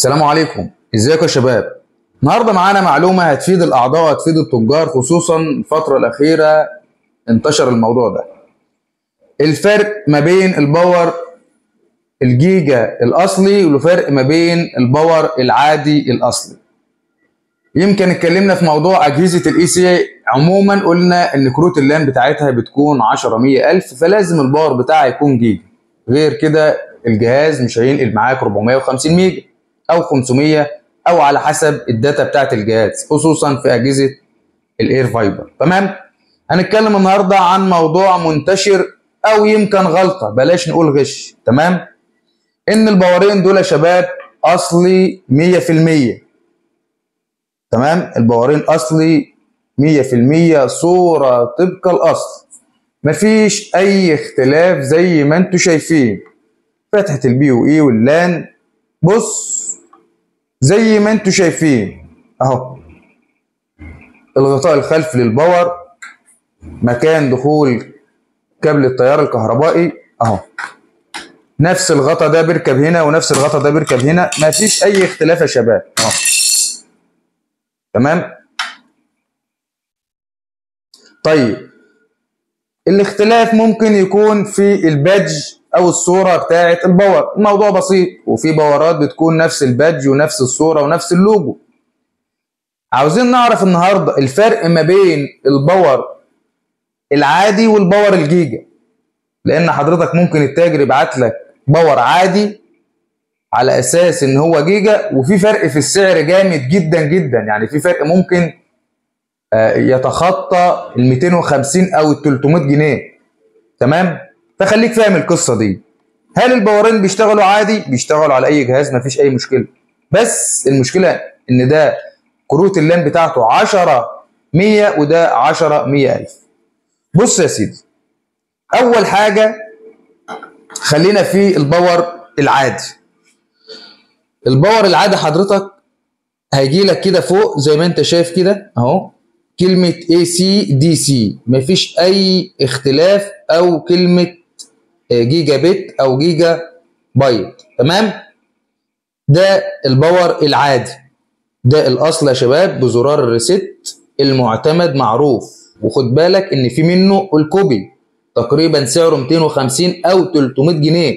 السلام عليكم. ازيكم يا شباب؟ النهارده معانا معلومة هتفيد الأعضاء وهتفيد التجار خصوصا الفترة الأخيرة انتشر الموضوع ده. الفرق ما بين ال power ال Giga الأصلي والفرق ما بين ال power العادي الأصلي. يمكن اتكلمنا في موضوع أجهزة ال AC عموما قلنا إن كروت ال LAN بتاعتها بتكون 10 100 ألف فلازم ال power بتاعها يكون جيجا. غير كده الجهاز مش هينقل معاك 450 Mega. أو 500 أو على حسب ال data بتاعت الجهاز خصوصا في أجهزة ال airFiber. تمام؟ هنتكلم النهارده عن موضوع منتشر أو يمكن غلطة بلاش نقول غش. تمام؟ إن الباورين دول يا شباب أصلي 100% تمام؟ الباورين أصلي 100% صورة طبق الأصل. مفيش أي اختلاف زي ما أنتم شايفين. فتحة ال POE وال LAN. بص زي ما أنتم شايفين. اهو. الغطاء الخلفي لل power. مكان دخول كابل التيار الكهربائي. اهو. نفس الغطا ده بيركب هنا ونفس الغطا ده بيركب هنا. مفيش أي اختلاف يا شباب. اهو. تمام؟ طيب. الاختلاف ممكن يكون في ال badge أو الصورة بتاعه ال power. الموضوع بسيط وفي باورات بتكون نفس ال badge ونفس الصورة ونفس اللوجو. عاوزين نعرف النهارده الفرق ما بين ال power العادي وال power ال Giga. لأن حضرتك ممكن التاجر يبعت لك power عادي على أساس إن هو جيجا وفي فرق في السعر جامد جدا جدا. يعني في فرق ممكن يتخطى ال 250 أو ال 300 جنيه. تمام؟ فخليك فاهم القصة دي. هل الباورين بيشتغلوا عادي؟ بيشتغلوا على أي جهاز مفيش أي مشكلة. بس المشكلة إن ده كروت ال LAN بتاعته 10 100 وده 10 100 ألف. بص يا سيدي أول حاجة خلينا في ال power العادي. ال power العادي حضرتك هيجي لك كده فوق زي ما أنت شايف كده أهو كلمة AC DC مفيش أي اختلاف أو كلمة جيجا بت أو جيجا بايت. تمام؟ ده ال power العادي. ده الأصل يا شباب بزرار ال reset المعتمد معروف. وخد بالك إن في منه ال copy. تقريبا سعره 250 أو 300 جنيه.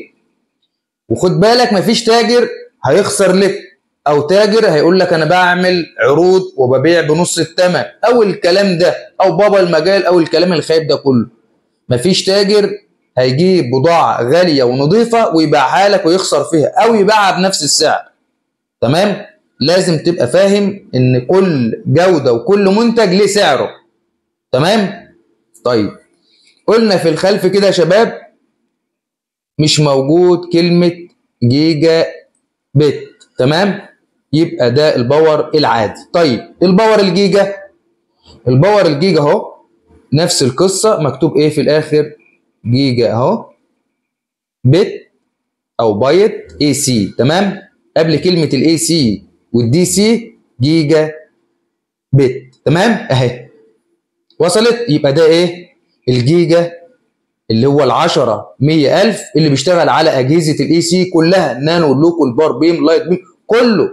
وخد بالك مفيش تاجر هيخسر لك. أو تاجر هيقول لك أنا بعمل عروض وببيع بنص الثمن أو الكلام ده. أو بابا المجال أو الكلام الخايب ده كله. مفيش تاجر هيجيب بضاعة غالية ونظيفة ويبيعها لك ويخسر فيها أو يبيعها بنفس السعر. تمام؟ لازم تبقى فاهم إن كل جودة وكل منتج ليه سعره. تمام؟ طيب. قلنا في الخلف كده يا شباب مش موجود كلمة جيجا بت. تمام؟ يبقى ده ال power العادي. طيب الباور الجيجا؟ الباور الجيجا أهو نفس القصة مكتوب إيه في الآخر؟ جيجا اهو. bit أو byte AC تمام؟ قبل كلمة الاي سي والدي سي جيجا bit تمام؟ اهي. وصلت؟ يبقى ده إيه؟ الجيجا اللي هو ال 10 100000 اللي بيشتغل على أجهزة ال AC كلها. Nano Loco PowerBeam LiteBeam كله.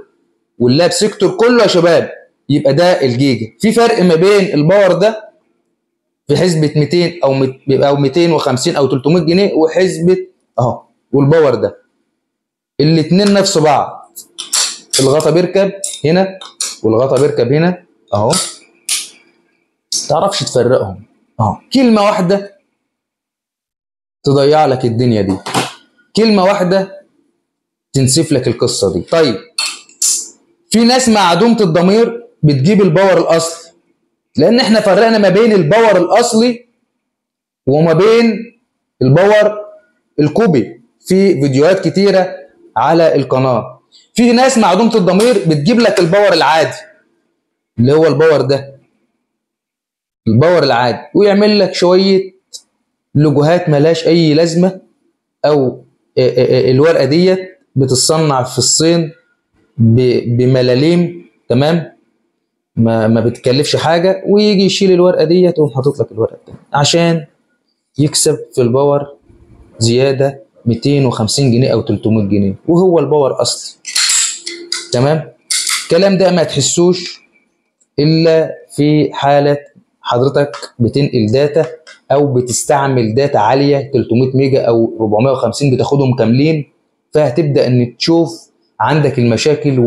وال LAP sector كله يا شباب. يبقى ده الجيجا. في فرق ما بين ال power ده في حسبه 200 أو أو 250 أو 300 جنيه وحسبة أهو وال power ده. الاثنين نفس بعض. الغطا بيركب هنا والغطا بيركب هنا أهو. تعرفش تفرقهم. أهو. كلمة واحدة تضيع لك الدنيا دي. كلمة واحدة تنسف لك القصة دي. طيب في ناس معدومة الضمير بتجيب ال power الأصلي. لأن إحنا فرقنا ما بين ال power الاصلي وما بين ال power ال copy. في فيديوهات كتيرة على القناة. في ناس معدومه الضمير بتجيب لك ال power العادي. اللي هو ال power ده. ال power العادي. ويعمل لك شوية لوجوهات ملاش أي لازمة أو الورقة ديت بتتصنع في الصين بملاليم. تمام؟ ما ما بتكلفش حاجة ويجي يشيل الورقة ديت ويقوم حاطط لك الورقة التانيه عشان يكسب في ال power زيادة 250 جنيه أو 300 جنيه وهو ال power أصلي. تمام؟ الكلام ده ما تحسوش إلا في حالة حضرتك بتنقل data أو بتستعمل data عالية 300 Mega أو 450 بتاخدهم كاملين. فهتبدأ إن تشوف عندك المشاكل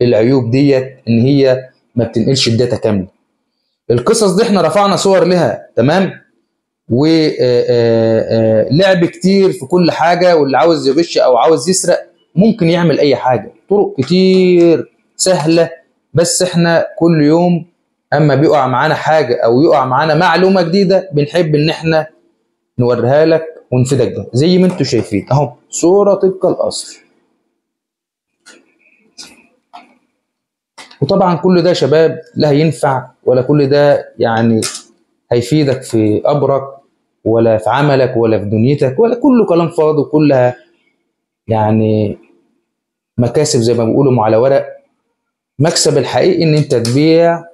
والعيوب ديت إن هي ما بتنقلش ال data كاملة. القصص دي إحنا رفعنا صور لها تمام؟ ولعب كتير في كل حاجة واللي عاوز يغش أو عاوز يسرق ممكن يعمل أي حاجة. طرق كتير سهلة بس إحنا كل يوم أما بيقع معانا حاجة أو يقع معانا معلومة جديدة بنحب إن إحنا نوريها لك ونفيدك ده زي ما أنتم شايفين. أهو صورة طبق الاصل وطبعا كل ده شباب لا هينفع ولا كل ده يعني هيفيدك في امرك ولا في عملك ولا في دنيتك ولا كله كلام فاضي وكلها يعني مكاسب زي ما بيقولوا على ورق. مكسب الحقيقي إن أنت تبيع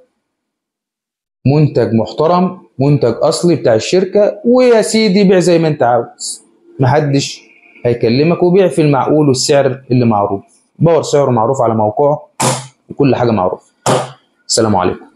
منتج محترم منتج أصلي بتاع الشركة ويا سيدي بيع زي ما أنت عاوز. محدش هيكلمك وبيع في المعقول والسعر اللي معروف. باور سعره معروف على موقعه. وكل حاجة معروفة. السلام عليكم.